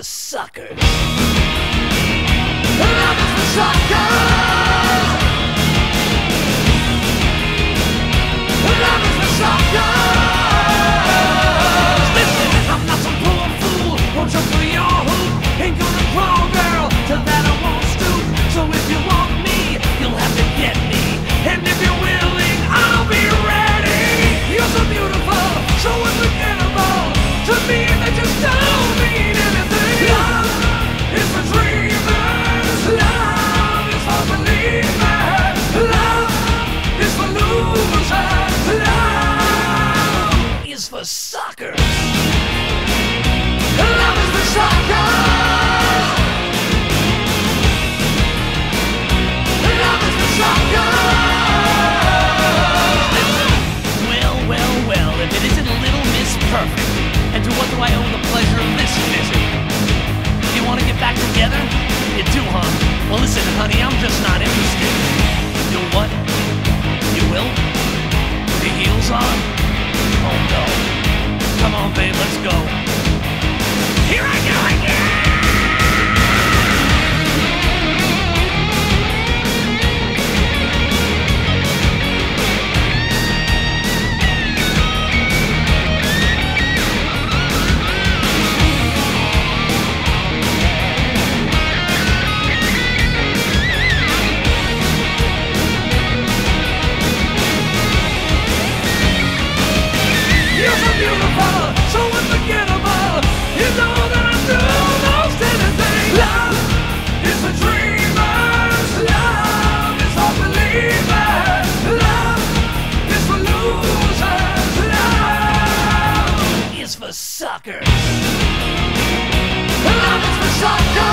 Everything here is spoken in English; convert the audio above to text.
the sun. Honey, I'm just not interested. You what? You will? The heels on? Oh no. Come on, babe, let's go. for sucker. Love is for suckers.